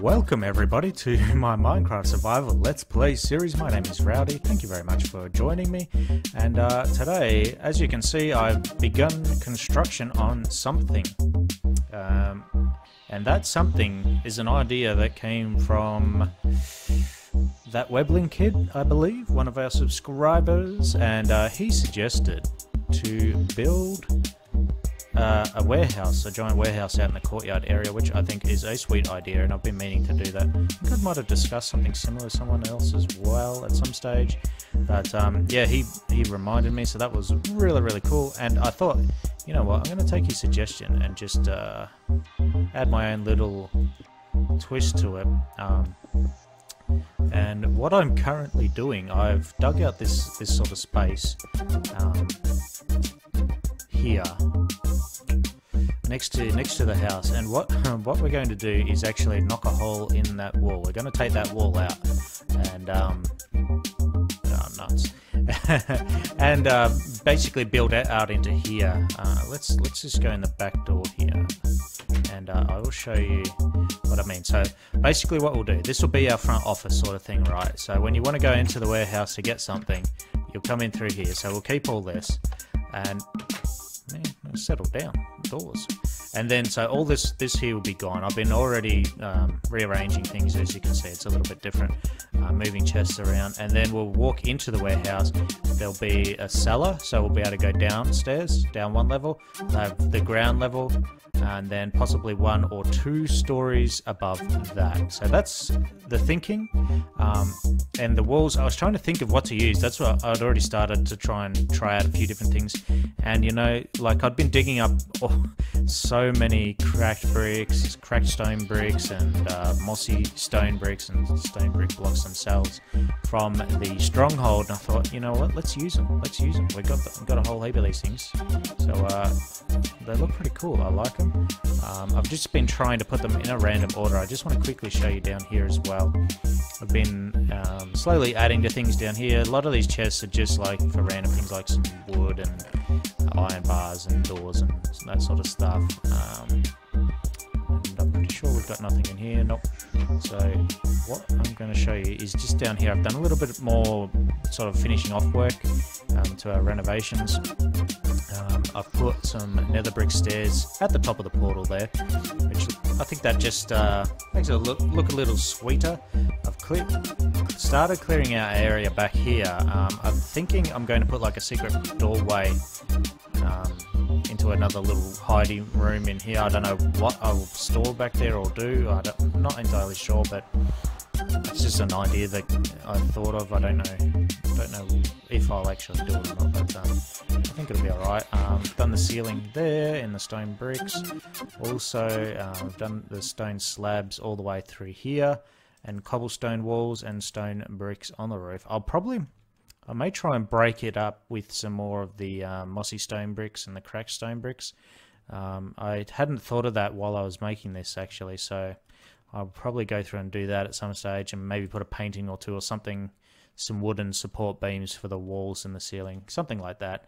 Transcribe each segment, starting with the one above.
Welcome everybody to my Minecraft Survival Let's Play series. My name is Rowdy. Thank you very much for joining me. And uh, today, as you can see, I've begun construction on something. Um, and that something is an idea that came from that Weblin kid, I believe, one of our subscribers, and uh, he suggested to build uh, a warehouse, a giant warehouse out in the courtyard area, which I think is a sweet idea, and I've been meaning to do that. I think I might have discussed something similar with someone else as well at some stage, but um, yeah, he he reminded me, so that was really really cool. And I thought, you know what, I'm going to take his suggestion and just uh, add my own little twist to it. Um, and what I'm currently doing, I've dug out this this sort of space um, here next to next to the house. And what what we're going to do is actually knock a hole in that wall. We're going to take that wall out and um oh, nuts. And uh, basically build it out into here. Uh, let's let's just go in the back door here. And uh, I will show you what I mean. So basically what we'll do this will be our front office sort of thing right? So when you want to go into the warehouse to get something you'll come in through here. So we'll keep all this. And man, settle down doors. And then, so all this this here will be gone. I've been already um, rearranging things, as you can see. It's a little bit different, uh, moving chests around. And then we'll walk into the warehouse. There'll be a cellar, so we'll be able to go downstairs, down one level. have the ground level, and then possibly one or two stories above that. So that's the thinking. Um, and the walls, I was trying to think of what to use. That's what I'd already started to try and try out a few different things. And you know, like I'd been digging up oh, so many cracked bricks, cracked stone bricks, and uh, mossy stone bricks and stone brick blocks themselves from the stronghold. And I thought, you know what, let's use them. Let's use them. We've got, the, we've got a whole heap of these things. So uh, they look pretty cool. I like them. Um, I've just been trying to put them in a random order. I just want to quickly show you down here as well. I've been um, slowly adding to things down here. A lot of these chests are just like for random things like some wood and iron bars and doors and that sort of stuff. Um, and I'm pretty sure we've got nothing in here. Nope. So what I'm going to show you is just down here. I've done a little bit more sort of finishing off work um, to our renovations. Um, I've put some nether brick stairs at the top of the portal there, which I think that just uh, makes it look, look a little sweeter. I've clear, started clearing our area back here. Um, I'm thinking I'm going to put like a secret doorway into another little hiding room in here. I don't know what I'll store back there or do. I am not entirely sure, but it's just an idea that I thought of. I don't know. Don't know if I'll actually do it or not, but um, I think it'll be alright. Um, done the ceiling there in the stone bricks. Also, um, I've done the stone slabs all the way through here, and cobblestone walls and stone bricks on the roof. I'll probably, I may try and break it up with some more of the um, mossy stone bricks and the cracked stone bricks. Um, I hadn't thought of that while I was making this actually, so I'll probably go through and do that at some stage and maybe put a painting or two or something, some wooden support beams for the walls and the ceiling, something like that.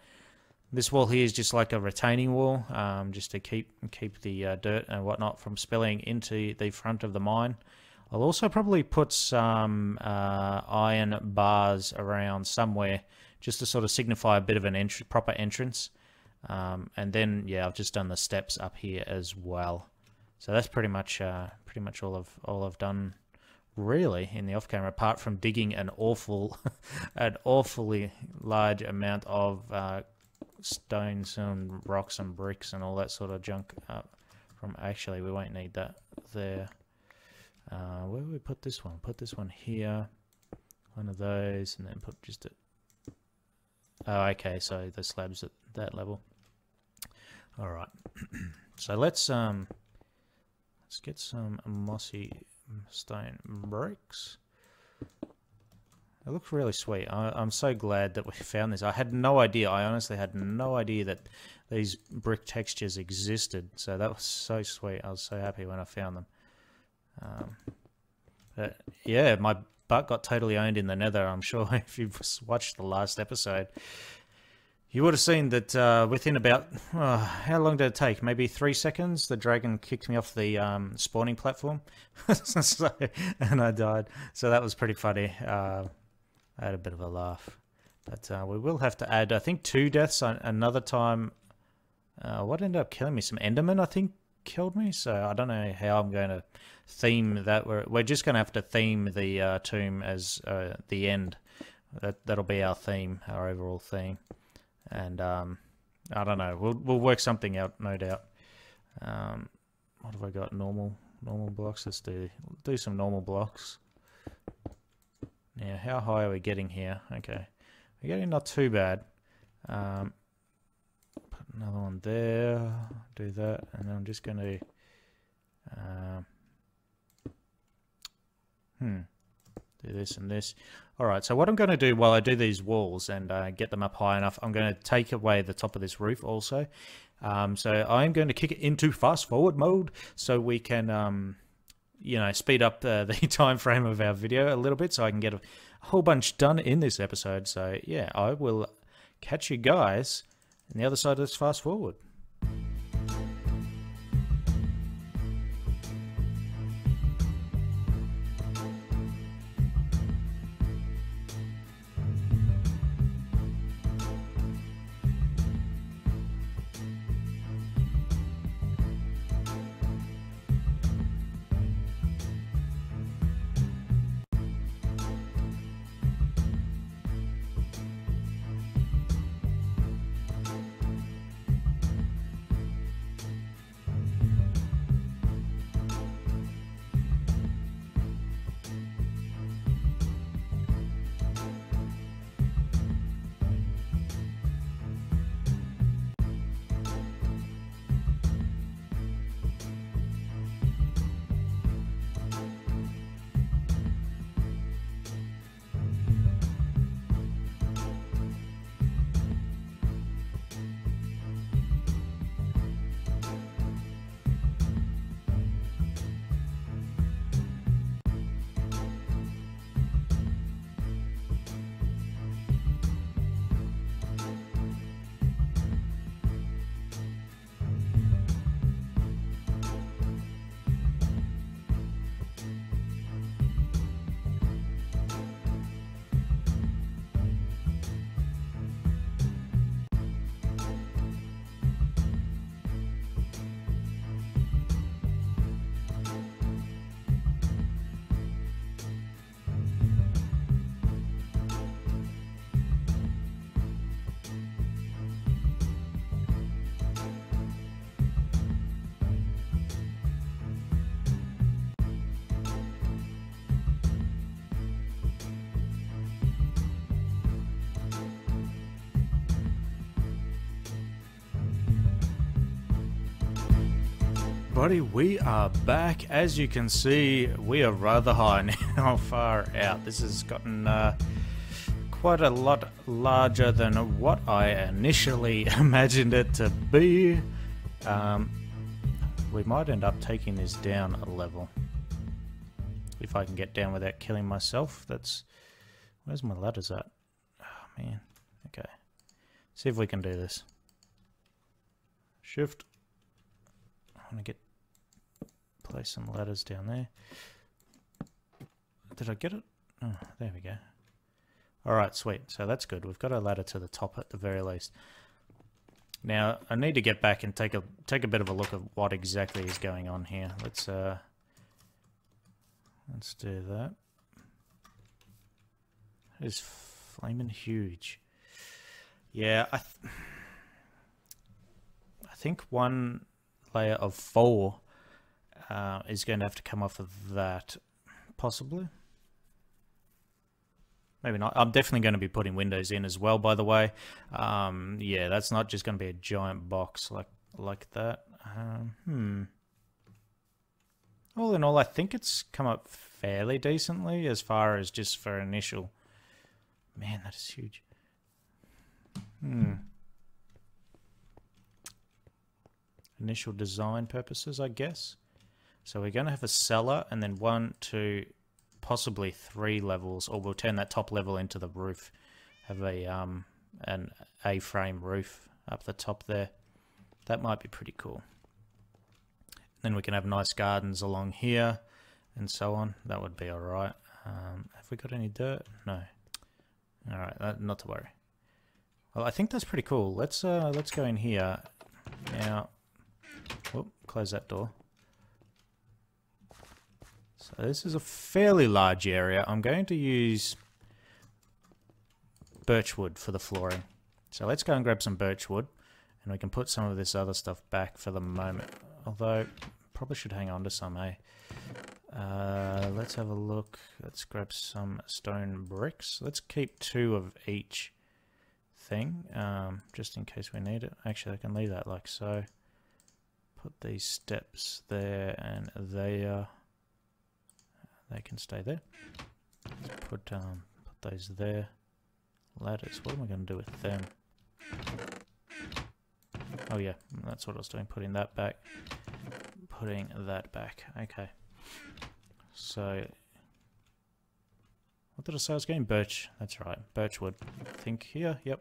This wall here is just like a retaining wall, um, just to keep keep the uh, dirt and whatnot from spilling into the front of the mine. I'll also probably put some uh, iron bars around somewhere just to sort of signify a bit of an entr proper entrance. Um, and then, yeah, I've just done the steps up here as well. So that's pretty much uh, pretty much all I've all I've done really in the off camera, apart from digging an awful, an awfully large amount of uh, stones and rocks and bricks and all that sort of junk. Up from actually, we won't need that there. Uh, where do we put this one? Put this one here, one of those, and then put just a. Oh, okay. So the slabs at that level. All right. so let's um Let's get some mossy stone bricks. It looks really sweet. I, am so glad that we found this. I had no idea. I honestly had no idea that these brick textures existed. So that was so sweet. I was so happy when I found them. Um, but yeah, my butt got totally owned in the nether. I'm sure if you've watched the last episode, You would have seen that uh, within about uh, how long did it take? Maybe three seconds. The dragon kicked me off the um, spawning platform, so, and I died. So that was pretty funny. Uh, I had a bit of a laugh, but uh, we will have to add. I think two deaths another time. Uh, what ended up killing me? Some Enderman, I think, killed me. So I don't know how I'm going to theme that. We're we're just going to have to theme the uh, tomb as the end. That that'll be our theme, our overall theme and um, I don't know. We'll we'll work something out, no doubt. Um, what have I got? Normal normal blocks. Let's do do some normal blocks. Now, how high are we getting here? Okay, we're getting not too bad. Um, another one there. Do that, and I'm just going to. Um, hmm do this and this. All right, so what I'm going to do while I do these walls and uh, get them up high enough, I'm going to take away the top of this roof also. Um, so I'm going to kick it into fast forward mode so we can, um, you know, speed up uh, the time frame of our video a little bit so I can get a whole bunch done in this episode. So yeah, I will catch you guys on the other side this fast forward. Everybody, we are back. As you can see, we are rather high now, far out. This has gotten uh, quite a lot larger than what I initially imagined it to be. Um, we might end up taking this down a level. If I can get down without killing myself. That's... Where's my ladders at? Oh, man. Okay. See if we can do this. Shift. I want to get place some ladders down there. Did I get it? Oh, there we go. Alright, sweet. So that's good. We've got a ladder to the top at the very least. Now, I need to get back and take a take a bit of a look at what exactly is going on here. Let's uh let's do that. It is flaming huge. Yeah, I th I think one layer of four uh, is going to have to come off of that, possibly. Maybe not. I'm definitely going to be putting windows in as well, by the way. Um, yeah, that's not just going to be a giant box like like that. Um, hmm. All in all, I think it's come up fairly decently as far as just for initial. Man, that is huge. Hmm. Initial design purposes, I guess. So we're going to have a cellar and then one, two, possibly three levels, or we'll turn that top level into the roof. Have a um, an A-frame roof up the top there. That might be pretty cool. Then we can have nice gardens along here and so on. That would be all right. Um, have we got any dirt? No. All right, not to worry. Well, I think that's pretty cool. Let's uh, let's go in here now. Whoop, close that door. So this is a fairly large area. I'm going to use birchwood for the flooring. So let's go and grab some birchwood and we can put some of this other stuff back for the moment. Although, probably should hang on to some, eh? Uh, let's have a look. Let's grab some stone bricks. Let's keep two of each thing, um, just in case we need it. Actually, I can leave that like so. Put these steps there and there. They can stay there. Let's put um, put those there. Ladders. What am I going to do with them? Oh yeah, that's what I was doing. Putting that back. Putting that back. Okay. So, what did I say I was getting? Birch. That's right. Birchwood. I think here. Yep.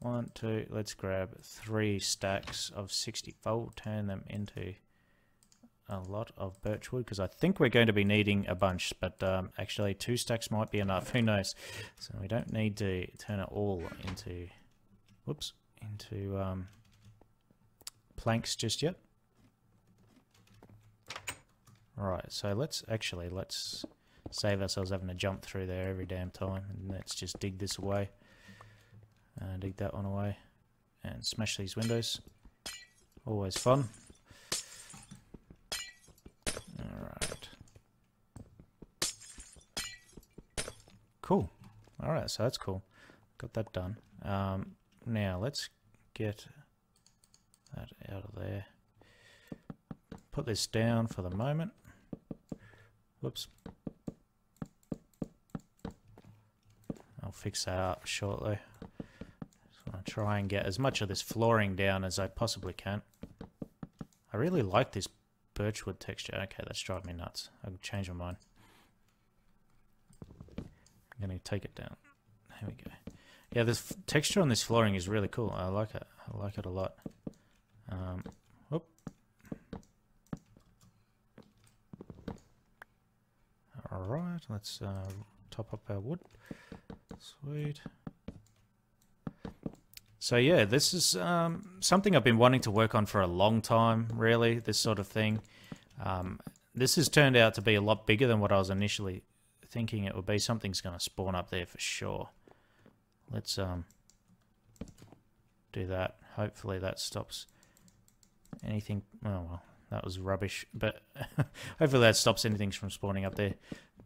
One, two. Let's grab three stacks of 64. Turn them into a lot of birchwood because I think we're going to be needing a bunch, but um, actually two stacks might be enough. Who knows? So we don't need to turn it all into, whoops, into um, planks just yet. Right, so let's actually, let's save ourselves having to jump through there every damn time. And let's just dig this away. Uh, dig that one away. And smash these windows. Always fun. Alright. Cool. Alright, so that's cool. Got that done. Um, now, let's get that out of there. Put this down for the moment. Whoops. I'll fix that up shortly. Just want to try and get as much of this flooring down as I possibly can. I really like this birchwood texture. Okay, that's driving me nuts. I'll change my mind. I'm going to take it down. There we go. Yeah, this texture on this flooring is really cool. I like it. I like it a lot. Um, whoop. Alright, let's uh, top up our wood. Sweet. So yeah, this is um, something I've been wanting to work on for a long time, really, this sort of thing. Um, this has turned out to be a lot bigger than what I was initially thinking it would be. Something's going to spawn up there for sure. Let's um, do that. Hopefully that stops anything. Oh, well, that was rubbish. But hopefully that stops anything from spawning up there.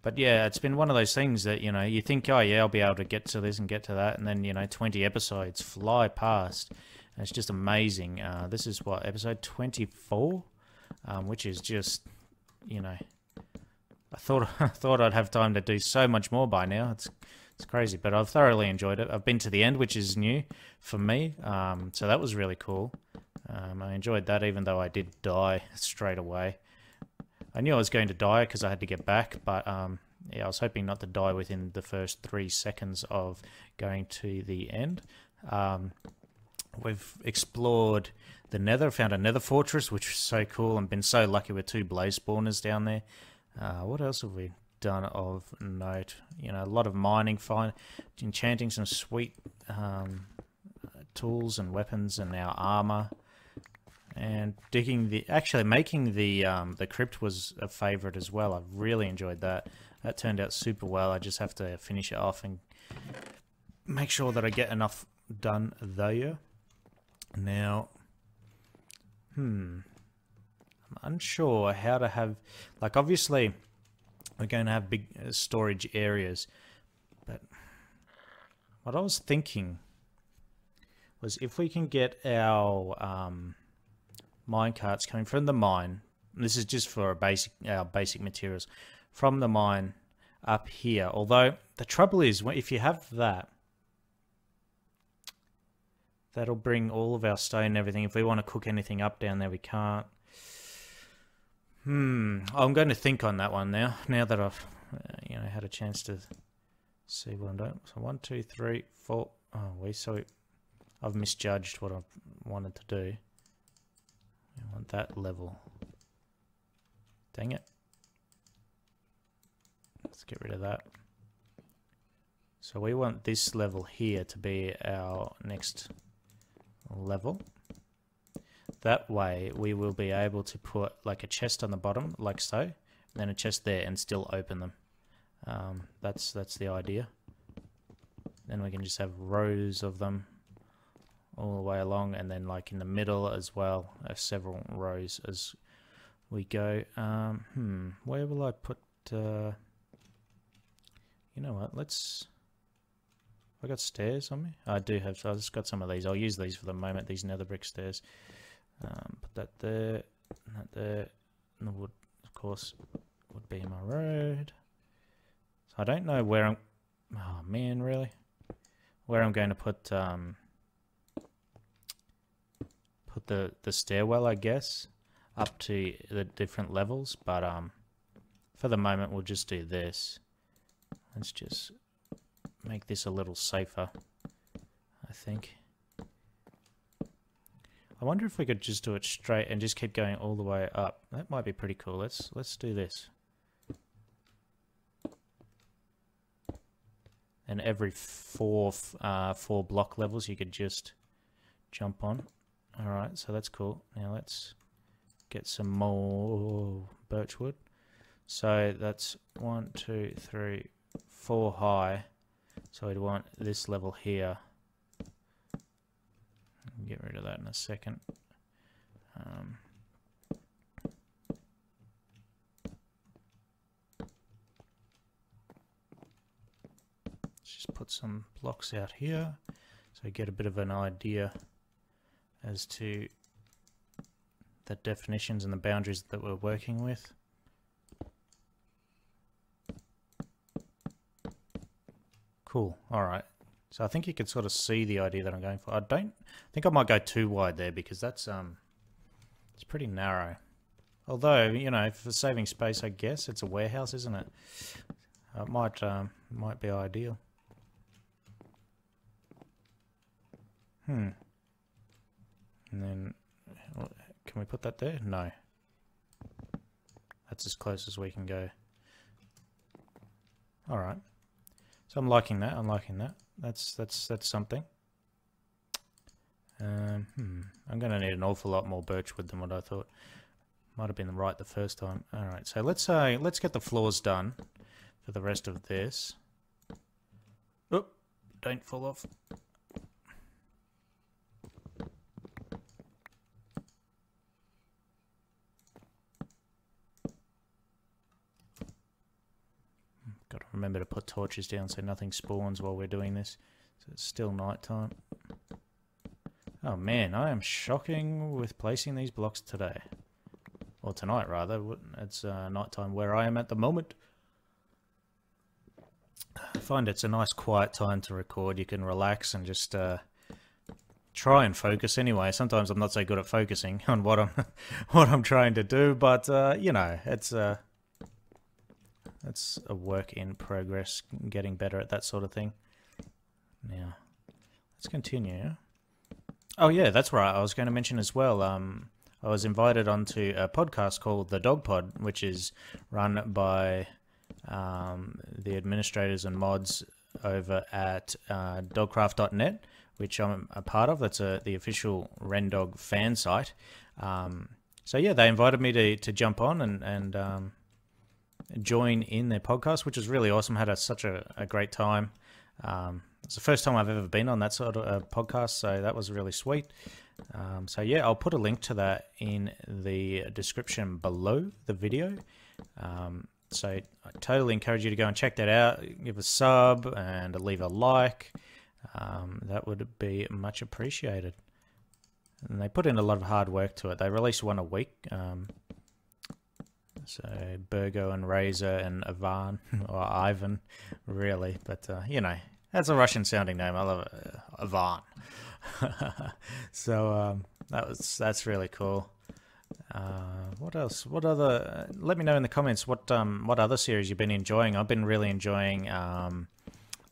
But yeah, it's been one of those things that, you know, you think, oh yeah, I'll be able to get to this and get to that. And then, you know, 20 episodes fly past. And it's just amazing. Uh, this is what, episode 24? Um, which is just, you know, I thought I thought I'd have time to do so much more by now. It's it's crazy, but I've thoroughly enjoyed it. I've been to the end, which is new for me, um, so that was really cool. Um, I enjoyed that, even though I did die straight away. I knew I was going to die because I had to get back, but um, yeah, I was hoping not to die within the first three seconds of going to the end. Um, we've explored the Nether, found a Nether fortress, which was so cool, and been so lucky with two blaze spawners down there. Uh, what else have we done of note. You know, a lot of mining, fine, enchanting some sweet um, tools and weapons and our armor. And digging the, actually making the um, the crypt was a favorite as well. I really enjoyed that. That turned out super well. I just have to finish it off and make sure that I get enough done there. Now, hmm, I'm unsure how to have, like obviously we're going to have big uh, storage areas. But what I was thinking was if we can get our um, mine carts coming from the mine, this is just for our basic, our basic materials, from the mine up here. Although the trouble is, if you have that, that'll bring all of our stone and everything. If we want to cook anything up down there, we can't. Hmm. I'm going to think on that one now. Now that I've, uh, you know, had a chance to see what I'm doing. So one, two, three, four, Oh, we so I've misjudged what I wanted to do. We want that level. Dang it. Let's get rid of that. So we want this level here to be our next level. That way we will be able to put like a chest on the bottom, like so, and then a chest there and still open them. Um, that's that's the idea. Then we can just have rows of them all the way along, and then like in the middle as well, uh, several rows as we go. Um, hmm, where will I put? Uh, you know what? Let's. I got stairs on me. I do have. So I just got some of these. I'll use these for the moment. These nether brick stairs. Um, put that there. and That there. And the wood, of course, would be my road. So I don't know where I'm. Oh man, really? Where I'm going to put um, put the the stairwell, I guess, up to the different levels. But um, for the moment, we'll just do this. Let's just make this a little safer, I think. I wonder if we could just do it straight and just keep going all the way up. That might be pretty cool. Let's let's do this. And every four uh, four block levels, you could just jump on. All right, so that's cool. Now let's get some more birchwood. So that's one, two, three, four high. So we'd want this level here. Get rid of that in a second. Um, let's just put some blocks out here so get a bit of an idea as to the definitions and the boundaries that we're working with. Cool. All right. So I think you can sort of see the idea that I'm going for. I don't think I might go too wide there because that's um, it's pretty narrow. Although you know, for saving space, I guess it's a warehouse, isn't it? It might um, might be ideal. Hmm. And then, can we put that there? No. That's as close as we can go. All right. So I'm liking that. I'm liking that. That's that's that's something. Um, hmm. I'm going to need an awful lot more birchwood than what I thought. Might have been right the first time. All right. So let's uh let's get the floors done for the rest of this. Oh, don't fall off. Remember to put torches down so nothing spawns while we're doing this. So it's still night time. Oh man, I am shocking with placing these blocks today. Or tonight, rather. It's uh, night time where I am at the moment. I find it's a nice quiet time to record. You can relax and just uh, try and focus anyway. Sometimes I'm not so good at focusing on what I'm what I'm trying to do, but uh, you know, it's uh, that's a work in progress, getting better at that sort of thing. Now, let's continue. Oh yeah, that's right. I was going to mention as well. Um, I was invited onto a podcast called The Dog Pod, which is run by um, the administrators and mods over at uh, dogcraft.net, which I'm a part of. That's a, the official Rendog fan site. Um, so yeah, they invited me to, to jump on and, and um, join in their podcast, which is really awesome. Had a, such a, a great time. Um, it's the first time I've ever been on that sort of uh, podcast, so that was really sweet. Um, so yeah, I'll put a link to that in the description below the video. Um, so I totally encourage you to go and check that out. Give a sub and leave a like. Um, that would be much appreciated. And they put in a lot of hard work to it. They release one a week. So Burgo and Razor and Ivan or Ivan, really. But uh, you know, that's a Russian sounding name. I love it, uh, Ivan. so um, that was that's really cool. Uh, what else? What other? Uh, let me know in the comments what um what other series you've been enjoying. I've been really enjoying um,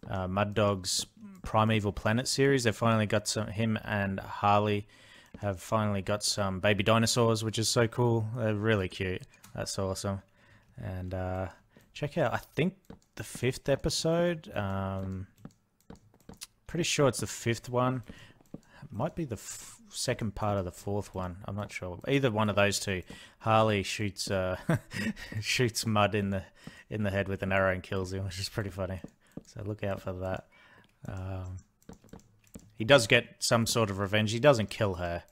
uh, Mud Dog's Primeval Planet series. They've finally got some. Him and Harley have finally got some baby dinosaurs, which is so cool. They're really cute. That's awesome. And uh, check out. I think the fifth episode. Um, pretty sure it's the fifth one. It might be the second part of the fourth one. I'm not sure. Either one of those two. Harley shoots uh, shoots Mud in the in the head with an arrow and kills him, which is pretty funny. So look out for that. Um, he does get some sort of revenge. He doesn't kill her,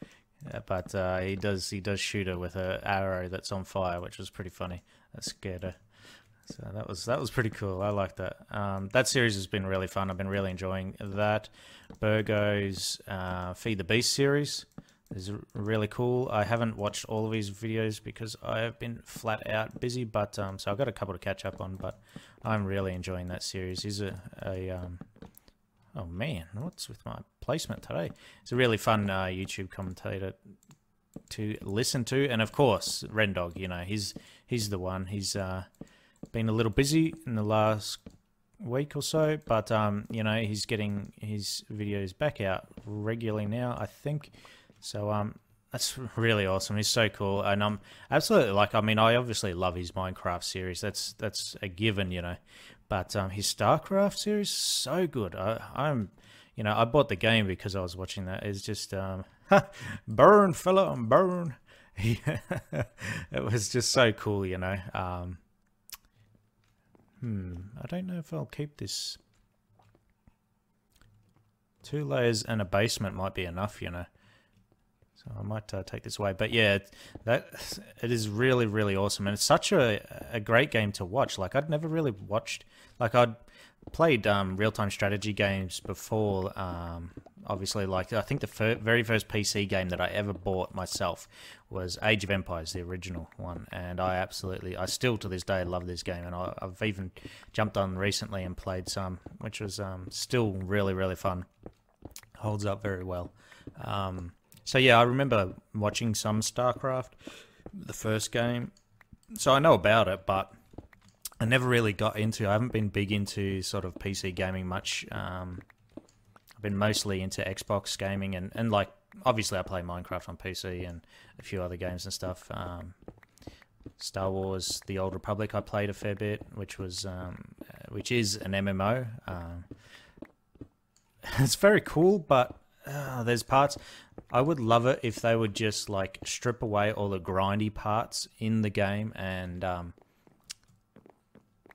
uh, but uh, he does he does shoot her with an arrow that's on fire, which was pretty funny. That scared her. So that was that was pretty cool. I like that. Um, that series has been really fun. I've been really enjoying that. Burgo's uh, Feed the Beast series is really cool. I haven't watched all of his videos because I have been flat out busy, but um, so I've got a couple to catch up on. But I'm really enjoying that series. He's a, a um, oh man, what's with my placement today? It's a really fun uh, YouTube commentator to listen to, and of course, Rendog. You know, he's he's the one. He's uh, been a little busy in the last week or so, but um, you know he's getting his videos back out regularly now. I think so. Um, that's really awesome. He's so cool, and I'm absolutely like. I mean, I obviously love his Minecraft series. That's that's a given, you know. But um, his StarCraft series so good. I, I'm, you know, I bought the game because I was watching that. It's just um, burn, fella, burn. it was just so cool, you know. Um, Hmm, I don't know if I'll keep this. Two layers and a basement might be enough, you know. So I might uh, take this away. But yeah, that it is really, really awesome. And it's such a, a great game to watch. Like, I'd never really watched... Like, I'd played um, real-time strategy games before um, obviously like I think the fir very first PC game that I ever bought myself was Age of Empires, the original one, and I absolutely, I still to this day love this game, and I, have even jumped on recently and played some, which was um, still really really fun. Holds up very well. Um, so yeah, I remember watching some StarCraft, the first game, so I know about it, but. I never really got into. I haven't been big into sort of PC gaming much. Um, I've been mostly into Xbox gaming and, and like obviously I play Minecraft on PC and a few other games and stuff. Um, Star Wars: The Old Republic I played a fair bit, which was um, which is an MMO. Um, it's very cool, but uh, there's parts I would love it if they would just like strip away all the grindy parts in the game and um,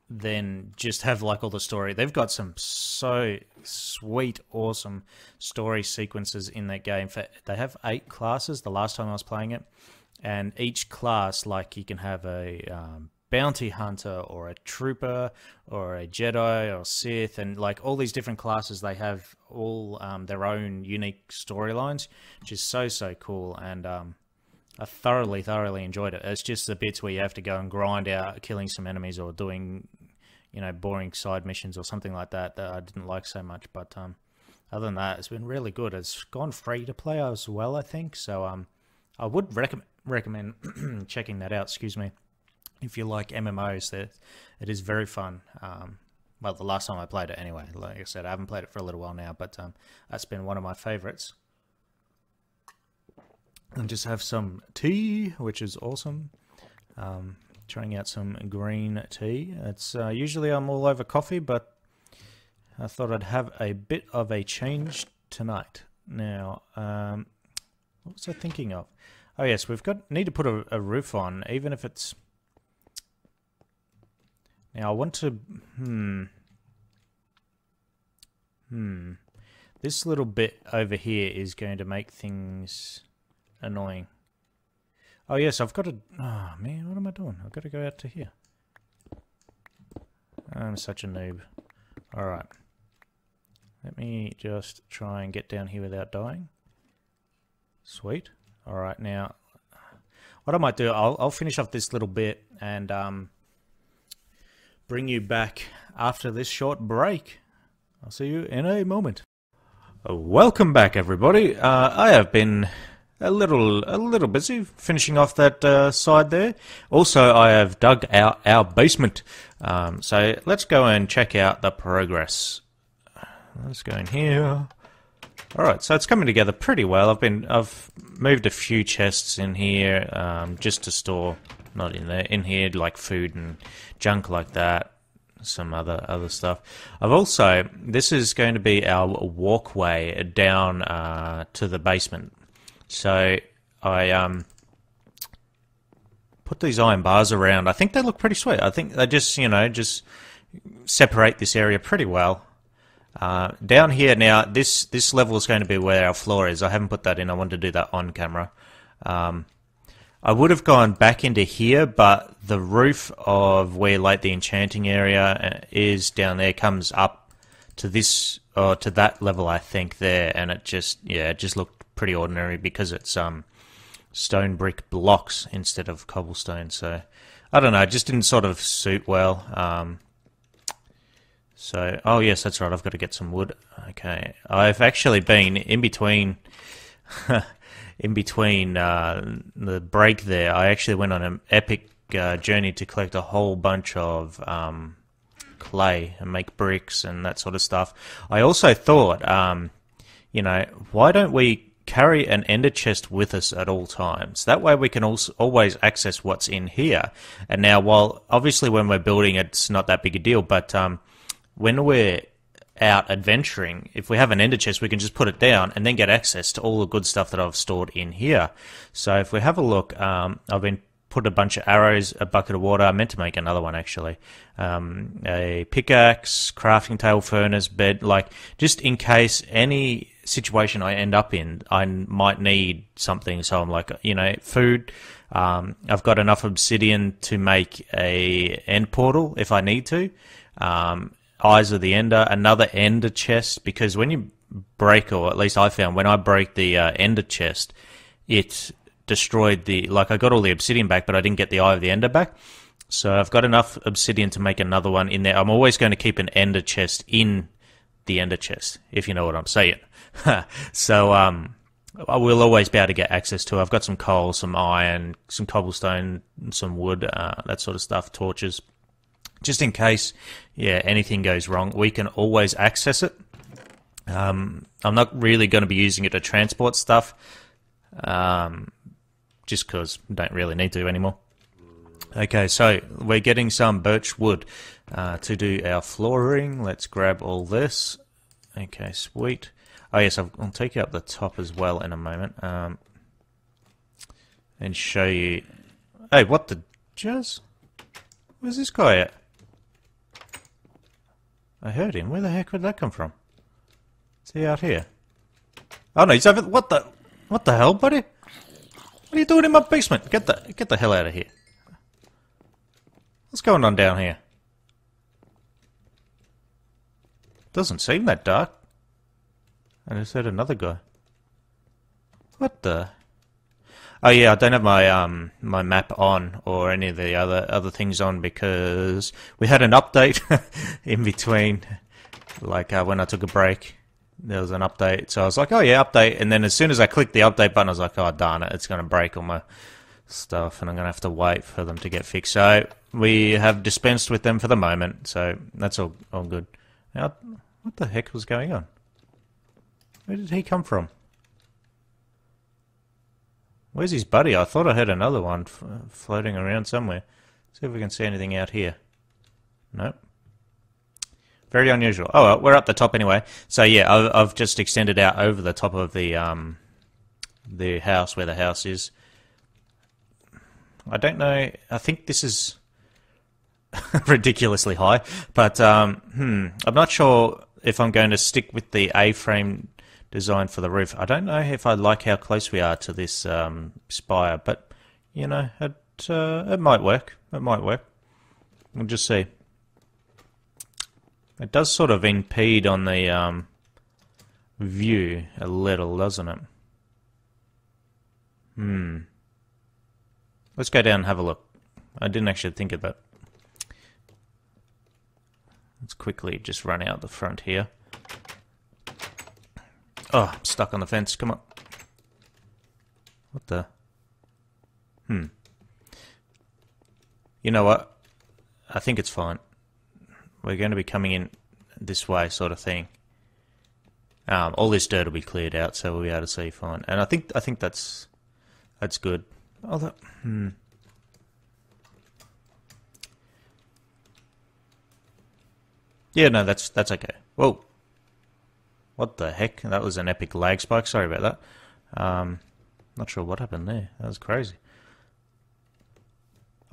then just have like all the story. They've got some so sweet, awesome story sequences in that game. For they have eight classes. The last time I was playing it, and each class, like you can have a um, bounty hunter or a trooper or a Jedi or Sith, and like all these different classes, they have all um, their own unique storylines, which is so so cool. And um, I thoroughly, thoroughly enjoyed it. It's just the bits where you have to go and grind out killing some enemies or doing you know, boring side missions or something like that that I didn't like so much. But um, other than that, it's been really good. It's gone free to play as well, I think. So um, I would recommend recommend checking that out. Excuse me, if you like MMOs, that it is very fun. Um, well, the last time I played it, anyway. Like I said, I haven't played it for a little while now, but um, that's been one of my favorites. And just have some tea, which is awesome. Um, trying out some green tea. It's uh, usually I'm all over coffee, but I thought I'd have a bit of a change tonight. Now, um, what was I thinking of? Oh yes, we've got need to put a, a roof on, even if it's. Now I want to. Hmm. Hmm. This little bit over here is going to make things annoying. Oh yes, I've got to... Oh man, what am I doing? I've got to go out to here. I'm such a noob. Alright. Let me just try and get down here without dying. Sweet. Alright, now... What I might do, I'll, I'll finish off this little bit and um, bring you back after this short break. I'll see you in a moment. Welcome back, everybody. Uh, I have been a little a little busy finishing off that uh, side there. Also, I have dug out our basement. Um, so let's go and check out the progress. let's go in here. All right, so it's coming together pretty well. I've been I've moved a few chests in here um, just to store, not in there, in here like food and junk like that, some other other stuff. I've also this is going to be our walkway down uh, to the basement. So I um put these iron bars around. I think they look pretty sweet. I think they just you know just separate this area pretty well. Uh, down here now, this this level is going to be where our floor is. I haven't put that in. I wanted to do that on camera. Um, I would have gone back into here, but the roof of where like the enchanting area uh, is down there comes up to this or to that level, I think there, and it just yeah, it just looked pretty ordinary because it's um stone brick blocks instead of cobblestone. So I don't know, it just didn't sort of suit well. Um, so, oh yes, that's right. I've got to get some wood. Okay, I've actually been in between, in between uh, the break there. I actually went on an epic uh, journey to collect a whole bunch of um, clay and make bricks and that sort of stuff. I also thought, um, you know, why don't we carry an ender chest with us at all times. That way we can also always access what's in here. And now, while obviously when we're building, it's not that big a deal, but um, when we're out adventuring, if we have an ender chest, we can just put it down and then get access to all the good stuff that I've stored in here. So if we have a look, um, I've been put a bunch of arrows, a bucket of water. I meant to make another one actually. Um, a pickaxe, crafting table, furnace, bed, like just in case any situation I end up in, I might need something. So I'm like, you know, food. Um, I've got enough obsidian to make a end portal if I need to. Um, Eyes of the Ender, another Ender chest, because when you break, or at least I found, when I break the uh, Ender chest, it destroyed the, like I got all the obsidian back, but I didn't get the Eye of the Ender back. So I've got enough obsidian to make another one in there. I'm always going to keep an Ender chest in the Ender chest, if you know what I'm saying. so, um, I will always be able to get access to. I've got some coal, some iron, some cobblestone, some wood, uh, that sort of stuff, torches just in case, yeah, anything goes wrong, we can always access it. Um, I'm not really going to be using it to transport stuff, um, just because we don't really need to anymore. Okay, so we're getting some birch wood uh, to do our flooring. Let's grab all this. Okay, sweet. Oh yes, I'll, I'll take you up the top as well in a moment, um, and show you. Hey, what the jazz? Where's this guy at? I heard him. Where the heck would that come from? Is he out here? Oh no, he's over. What the? What the hell, buddy? What are you doing in my basement? Get the get the hell out of here. What's going on down here? Doesn't seem that dark. I just heard another guy. What the? Oh yeah, I don't have my um my map on or any of the other other things on because we had an update in between, like uh, when I took a break. There was an update, so I was like, "Oh yeah, update." And then as soon as I clicked the update button, I was like, "Oh darn it, it's going to break all my stuff, and I'm going to have to wait for them to get fixed." So we have dispensed with them for the moment, so that's all all good. Now, what the heck was going on? Where did he come from? Where's his buddy? I thought I heard another one floating around somewhere. See if we can see anything out here. Nope. Very unusual. Oh, well, we're up the top anyway. So yeah, I've, I've just extended out over the top of the um, the house where the house is. I don't know. I think this is ridiculously high, but um, hmm, I'm not sure if I'm going to stick with the A-frame design for the roof. I don't know if I like how close we are to this um, spire, but you know, it uh, it might work. It might work. We'll just see. It does sort of impede on the um, view a little, doesn't it? Hmm. Let's go down and have a look. I didn't actually think of that. Let's quickly just run out the front here. Oh, I'm stuck on the fence. Come on. What the? Hmm. You know what? I think it's fine. We're going to be coming in this way, sort of thing. um, all this dirt will be cleared out, so we'll be able to see fine. And I think I think that's that's good. That, hmm. Yeah, no, that's that's okay. Whoa. What the heck? That was an epic lag spike. Sorry about that. Um, not sure what happened there. That was crazy.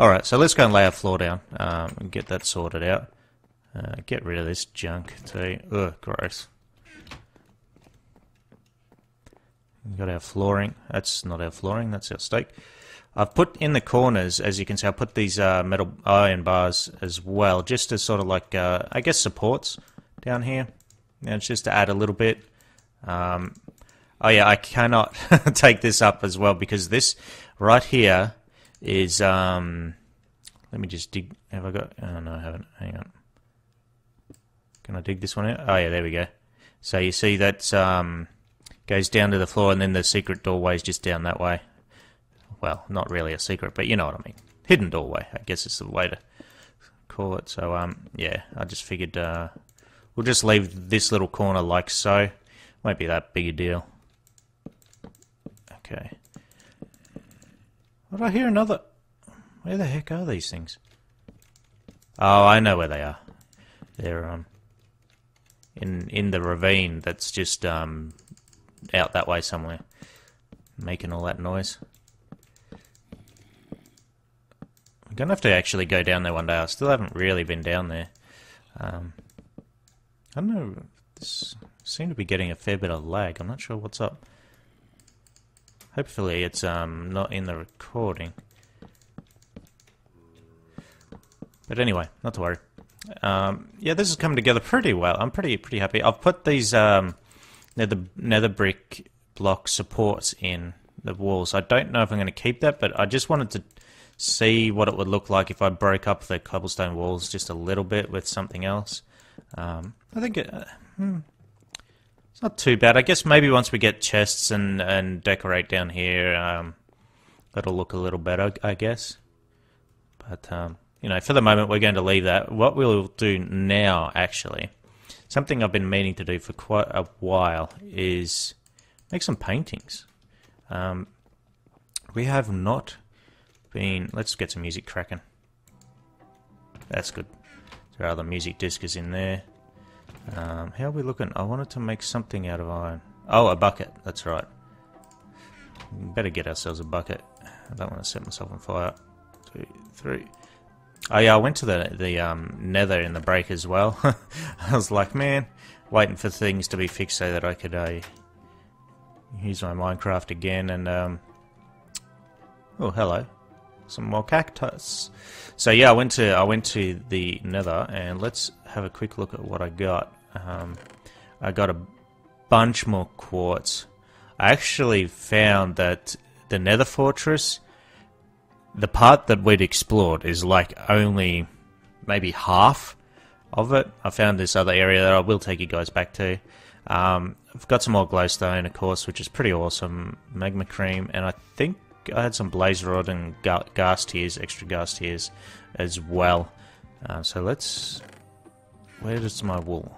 Alright, so let's go and lay our floor down um, and get that sorted out. Uh, get rid of this junk too. Ugh, gross. We've got our flooring. That's not our flooring, that's our steak. I've put in the corners, as you can see, I put these uh, metal iron bars as well, just as sort of like, uh, I guess, supports down here. And it's just to add a little bit. Um, oh yeah, I cannot take this up as well because this right here is, um, let me just dig, have I got, oh no I haven't, hang on. Can I dig this one out? Oh yeah, there we go. So you see that um, goes down to the floor and then the secret doorway is just down that way well, not really a secret, but you know what I mean. Hidden doorway, I guess is the way to call it. So, um, yeah, I just figured uh, we'll just leave this little corner like so. Won't be that big a deal. Okay. What I hear another? Where the heck are these things? Oh, I know where they are. They're um in in the ravine that's just um out that way somewhere, making all that noise. I'm gonna have to actually go down there one day. I still haven't really been down there. Um, I don't know. This seem to be getting a fair bit of lag. I'm not sure what's up. Hopefully, it's um not in the recording. But anyway, not to worry. Um, yeah, this is coming together pretty well. I'm pretty pretty happy. I've put these um, nether nether brick block supports in the walls. I don't know if I'm going to keep that, but I just wanted to see what it would look like if I broke up the cobblestone walls just a little bit with something else. Um, I think it, uh, hmm, it's not too bad. I guess maybe once we get chests and, and decorate down here, um, that'll look a little better, I guess. But, um, you know, for the moment, we're going to leave that. What we'll do now, actually, something I've been meaning to do for quite a while is make some paintings. Um, we have not been... Let's get some music cracking. That's good. There are other music discs in there. Um, how are we looking? I wanted to make something out of iron. Oh, a bucket. That's right. Better get ourselves a bucket. I don't want to set myself on fire. Two, three. Oh yeah, I went to the the um, nether in the break as well. I was like, man, waiting for things to be fixed so that I could uh, use my Minecraft again. And um, oh, hello some more cactus. So yeah, I went to I went to the Nether, and let's have a quick look at what I got. Um, I got a bunch more quartz. I actually found that the Nether Fortress, the part that we'd explored, is like only maybe half of it. I found this other area that I will take you guys back to. Um, I've got some more glowstone, of course, which is pretty awesome. Magma cream, and I think I had some blaze rod and ghast tears, extra ghast tears as well. Uh, so let's. Where is my wool?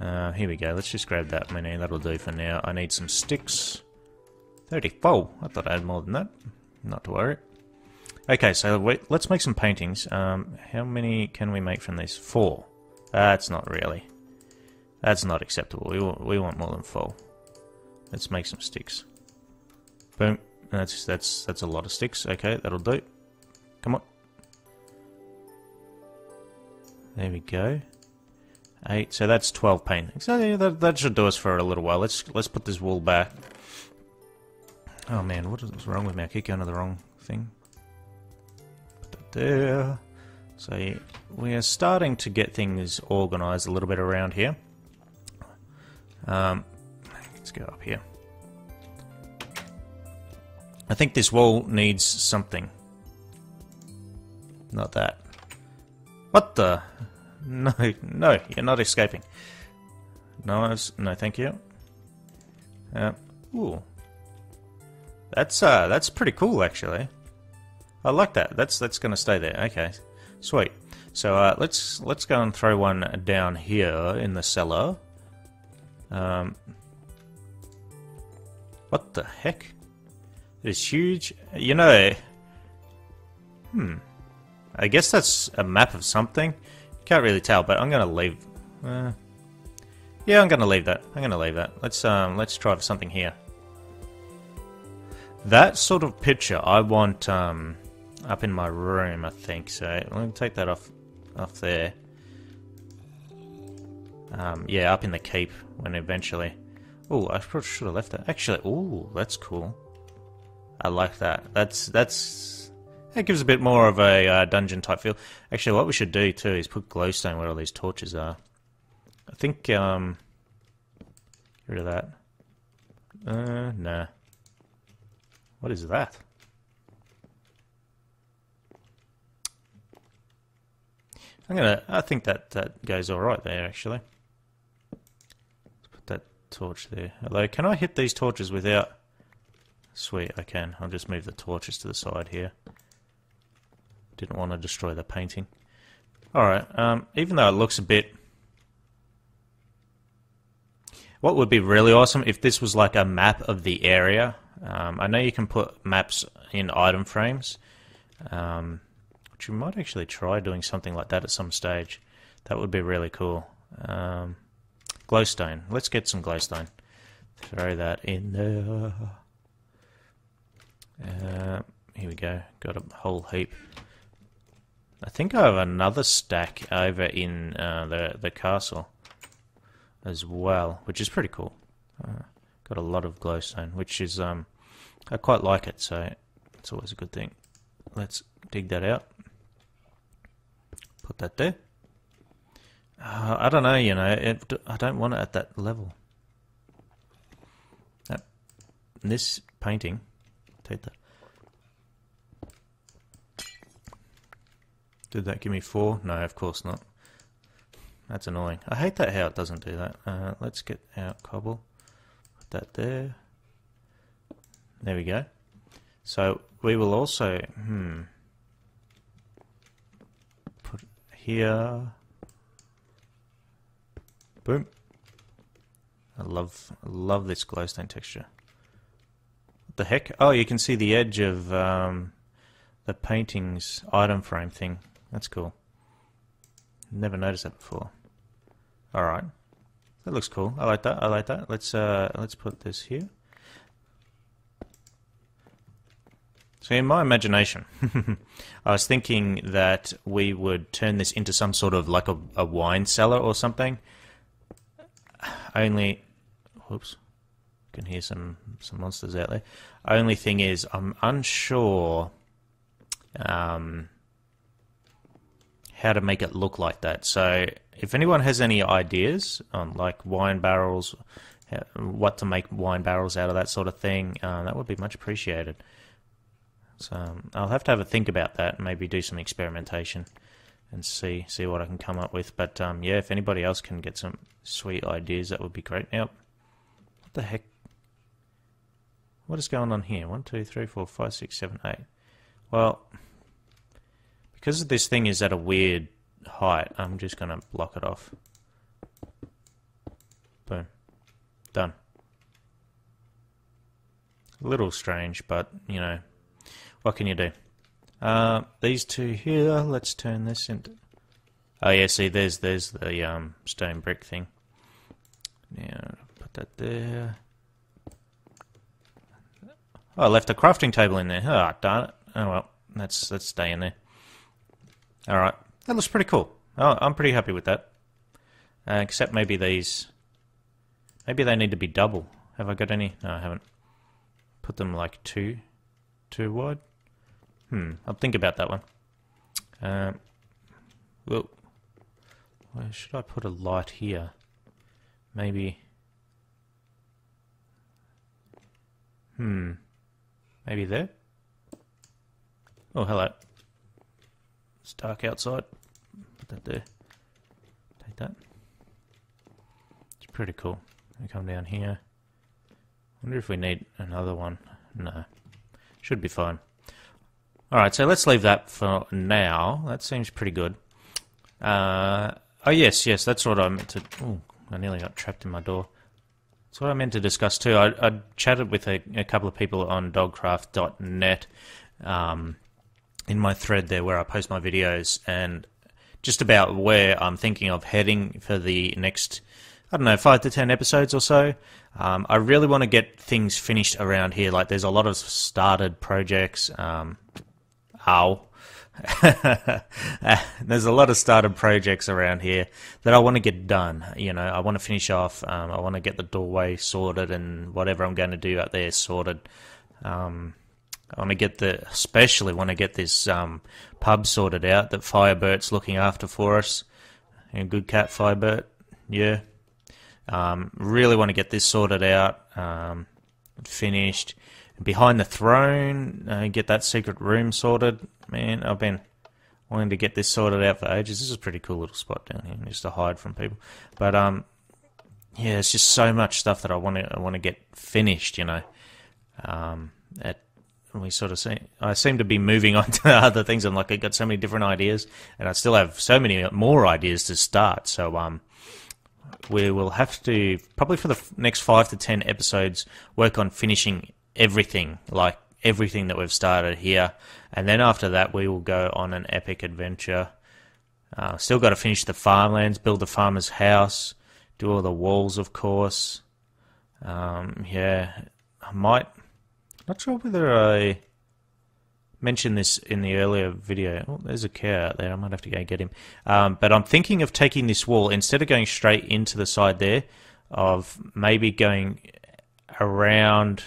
Uh, here we go. Let's just grab that many. That'll do for now. I need some sticks. 34. I thought I had more than that. Not to worry. Okay, so wait, let's make some paintings. Um, how many can we make from these? Four. That's not really. That's not acceptable. We want, we want more than four. Let's make some sticks. Boom. That's that's that's a lot of sticks. Okay, that'll do. Come on. There we go. Eight. So that's twelve paintings. So yeah, that that should do us for a little while. Let's let's put this wool back. Oh man, what is wrong with me? I keep going to the wrong thing. There. So we are starting to get things organised a little bit around here. Um, let's go up here. I think this wall needs something. Not that. What the? No, no, you're not escaping. No, no, thank you. Uh, ooh. That's, uh, that's pretty cool, actually. I like that. That's, that's gonna stay there. Okay. Sweet. So uh, let's let's go and throw one down here in the cellar. Um, what the heck? It is huge. You know, hmm. I guess that's a map of something. Can't really tell, but I'm gonna leave. Uh, yeah, I'm gonna leave that. I'm gonna leave that. Let's um, let's try for something here. That sort of picture I want um, up in my room. I think so. Let me take that off off there. Um, yeah, up in the keep when eventually. Oh, I probably should have left that. Actually, oh, that's cool. I like that. That's that's that gives a bit more of a uh, dungeon type feel. Actually, what we should do too is put glowstone where all these torches are. I think um, get rid of that. Uh, nah. What is that? I'm gonna. I think that that goes all right there. Actually, let's put that torch there. Although, can I hit these torches without? Sweet, I can. I'll just move the torches to the side here. Didn't want to destroy the painting. Alright, um, even though it looks a bit... What would be really awesome if this was like a map of the area. Um, I know you can put maps in item frames. Um, which we might actually try doing something like that at some stage. That would be really cool. Um, glowstone. Let's get some glowstone. Throw that in there. Uh, here we go. Got a whole heap. I think I have another stack over in uh, the the castle as well, which is pretty cool. Uh, got a lot of glowstone, which is um, I quite like it, so it's always a good thing. Let's dig that out. Put that there. Uh, I don't know, you know, it, I don't want it at that level. That, this painting take that. Did that give me four? No, of course not. That's annoying. I hate that how it doesn't do that. Uh, let's get out cobble. Put that there. There we go. So we will also, hmm, put here. Boom. I love, love this glowstone texture What the heck? Oh, you can see the edge of um, the painting's item frame thing. That's cool. Never noticed that before. All right, that looks cool. I like that. I like that. Let's uh, let's put this here. So in my imagination, I was thinking that we would turn this into some sort of like a, a wine cellar or something. Only, whoops can hear some some monsters out there. Only thing is, I'm unsure um, how to make it look like that. So, if anyone has any ideas on like wine barrels, what to make wine barrels out of that sort of thing, uh, that would be much appreciated. So um, I'll have to have a think about that and maybe do some experimentation and see see what I can come up with. But um, yeah, if anybody else can get some sweet ideas, that would be great. Now, what the heck what is going on here? One, two, three, four, five, six, seven, eight. Well, because this thing is at a weird height, I'm just going to block it off. Boom. Done. A little strange, but, you know, what can you do? Uh, these two here, let's turn this into... Oh yeah, see, there's there's the um, stone brick thing. Now, put that there. Oh, I left a crafting table in there. Oh, darn it. Oh, well. That's, let's stay in there. Alright. That looks pretty cool. Oh, I'm pretty happy with that. Uh, except maybe these... Maybe they need to be double. Have I got any? No, I haven't. Put them like two, two wide. Hmm, I'll think about that one. Um, well, where should I put a light here? Maybe. Hmm. Maybe there? Oh, hello. It's dark outside. Put that there. Take that. It's pretty cool. We come down here. wonder if we need another one. No. Should be fine. Alright, so let's leave that for now. That seems pretty good. Uh, oh yes, yes, that's what I meant to. Oh, I nearly got trapped in my door. That's what I meant to discuss too. I, I chatted with a, a, couple of people on dogcraft.net um, in my thread there where I post my videos and just about where I'm thinking of heading for the next, I don't know, five to ten episodes or so. Um, I really want to get things finished around here. Like, there's a lot of started projects. Um, ow. There's a lot of started projects around here that I want to get done. You know, I want to finish off. Um, I want to get the doorway sorted and whatever I'm going to do out there sorted. Um, I want to get the, especially want to get this um, pub sorted out that Firebird's looking after for us. And good cat, Firebird. Yeah. Um, really want to get this sorted out, um, finished. Behind the throne, uh, get that secret room sorted man, I've been wanting to get this sorted out for ages. This is a pretty cool little spot down here, just to hide from people. But um, yeah, it's just so much stuff that I want to I want to get finished. You know, um, at we sort of see I seem to be moving on to other things. I'm like I got so many different ideas, and I still have so many more ideas to start. So um, we will have to probably for the next five to ten episodes work on finishing everything, like everything that we've started here. And then after that, we will go on an epic adventure. Uh, still got to finish the farmlands, build the farmer's house, do all the walls, of course. Um, yeah, I might. Not sure whether I mentioned this in the earlier video. Oh, there's a cow out there. I might have to go get him. Um, but I'm thinking of taking this wall instead of going straight into the side there, of maybe going around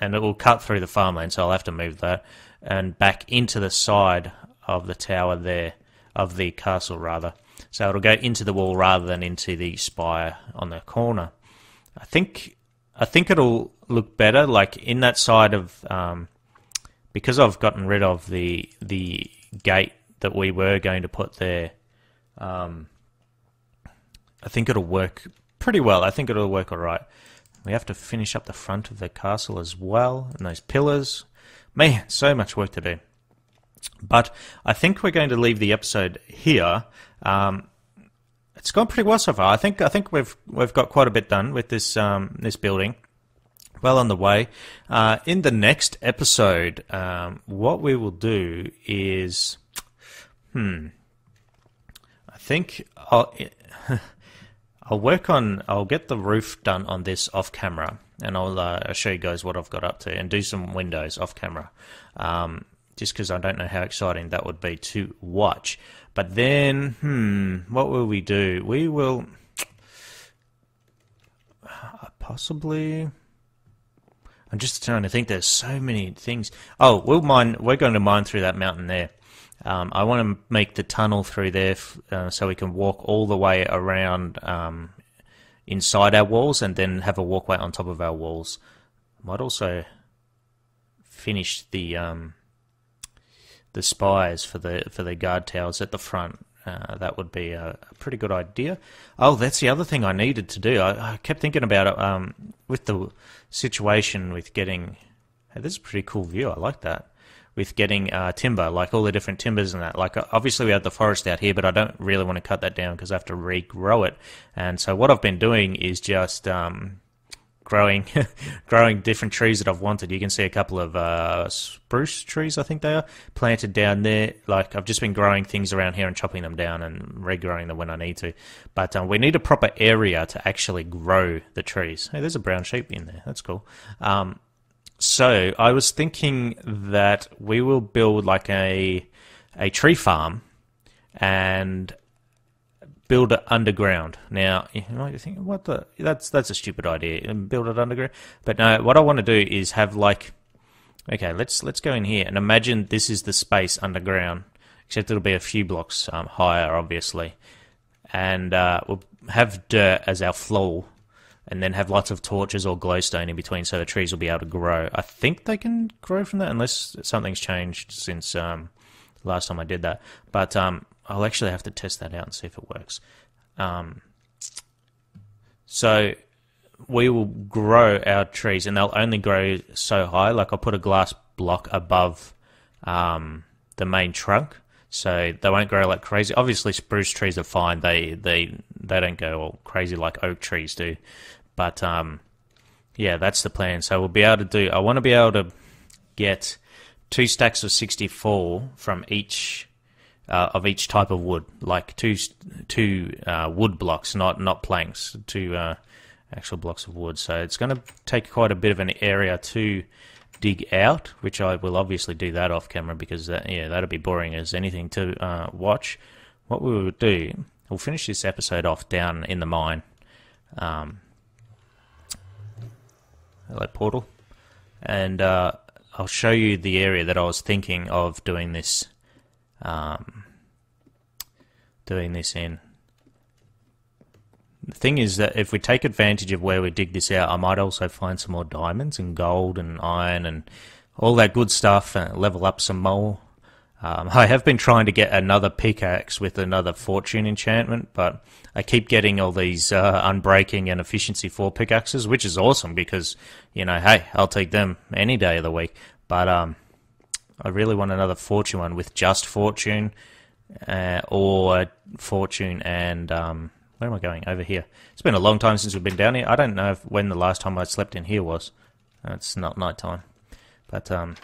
and it will cut through the farmland, so I'll have to move that and back into the side of the tower there, of the castle rather. So it'll go into the wall rather than into the spire on the corner. I think I think it'll look better, like in that side of um, because I've gotten rid of the the gate that we were going to put there. Um, I think it'll work pretty well. I think it'll work all right. We have to finish up the front of the castle as well, and those pillars. Man, so much work to do. But I think we're going to leave the episode here. Um, it's gone pretty well so far. I think I think we've we've got quite a bit done with this um, this building. Well on the way. Uh, in the next episode, um, what we will do is, hmm, I think I'll, I'll work on. I'll get the roof done on this off camera, and I'll, uh, show you guys what I've got up to, and do some windows off camera. Um, just because I don't know how exciting that would be to watch. But then, hmm, what will we do? We will possibly. I'm just trying to think. There's so many things. Oh, we'll mine. We're going to mine through that mountain there. Um, I want to make the tunnel through there uh, so we can walk all the way around um, inside our walls and then have a walkway on top of our walls. Might also finish the um, the spires for the for the guard towers at the front. Uh, that would be a, a, pretty good idea. Oh, that's the other thing I needed to do. I, I kept thinking about it um, with the situation with getting. Hey, this is a pretty cool view. I like that with getting uh, timber, like all the different timbers and that. Like obviously we have the forest out here, but I don't really want to cut that down because I have to regrow it. And so what I've been doing is just um, growing, growing different trees that I've wanted. You can see a couple of uh, spruce trees, I think they are, planted down there. Like I've just been growing things around here and chopping them down and regrowing them when I need to. But um, we need a proper area to actually grow the trees. Hey, there's a brown sheep in there. That's cool. Um, so I was thinking that we will build like a a tree farm and build it underground. Now you might think, what the? That's that's a stupid idea. And build it underground. But no, what I want to do is have like, okay, let's let's go in here and imagine this is the space underground, except it'll be a few blocks um, higher, obviously, and uh, we'll have dirt as our floor and then have lots of torches or glowstone in between so the trees will be able to grow. I think they can grow from that unless something's changed since um, last time I did that. But um, I'll actually have to test that out and see if it works. Um, so we will grow our trees and they'll only grow so high. Like I'll put a glass block above um, the main trunk so they won't grow like crazy. Obviously, spruce trees are fine; they they they don't go all crazy like oak trees do. But um, yeah, that's the plan. So we'll be able to do. I want to be able to get two stacks of sixty four from each uh, of each type of wood, like two two uh, wood blocks, not not planks, two uh, actual blocks of wood. So it's going to take quite a bit of an area to dig out, which I will obviously do that off camera because that, yeah, that'll be boring as anything to uh, watch. What we will do, we'll finish this episode off down in the mine. Um, hello, portal, and uh, I'll show you the area that I was thinking of doing this, um, doing this in. The thing is that if we take advantage of where we dig this out, I might also find some more diamonds and gold and iron and all that good stuff and level up some more. Um, I have been trying to get another pickaxe with another fortune enchantment, but I keep getting all these uh, unbreaking and efficiency 4 pickaxes, which is awesome because, you know, hey, I'll take them any day of the week. But um, I really want another fortune one with just fortune uh, or fortune and um, where am I going? Over here. It's been a long time since we've been down here. I don't know if, when the last time I slept in here was. It's not night time. But um,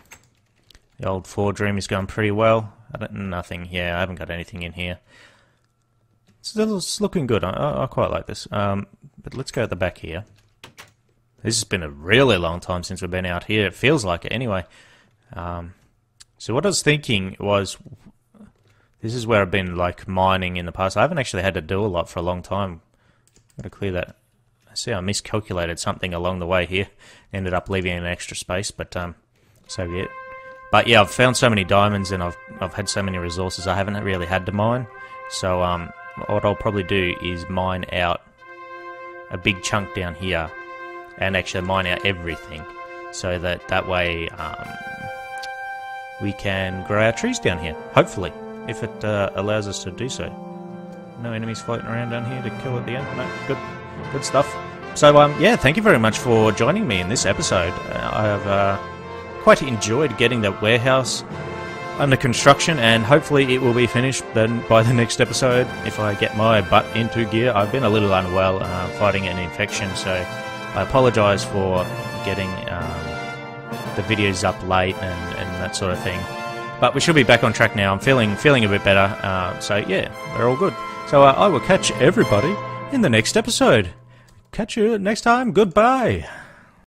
the old four dream is going pretty well. I nothing here. I haven't got anything in here. It's, it's looking good. I, I, quite like this. Um, but let's go at the back here. This has been a really long time since we've been out here. It feels like it anyway. Um, so what I was thinking was this is where I've been like mining in the past. I haven't actually had to do a lot for a long time. Got to clear that. I see I miscalculated something along the way here. Ended up leaving an extra space, but um, so yeah. But yeah, I've found so many diamonds and I've I've had so many resources. I haven't really had to mine. So um, what I'll probably do is mine out a big chunk down here, and actually mine out everything, so that that way um, we can grow our trees down here. Hopefully if it uh, allows us to do so. No enemies floating around down here to kill at the end. No, good, good stuff. So, um, yeah, thank you very much for joining me in this episode. Uh, I have uh, quite enjoyed getting that warehouse under construction, and hopefully it will be finished then by the next episode if I get my butt into gear. I've been a little unwell uh, fighting an infection, so I apologise for getting um, the videos up late and, and that sort of thing. But we should be back on track now. I'm feeling feeling a bit better. Uh, so yeah, we're all good. So uh, I will catch everybody in the next episode. Catch you next time. Goodbye.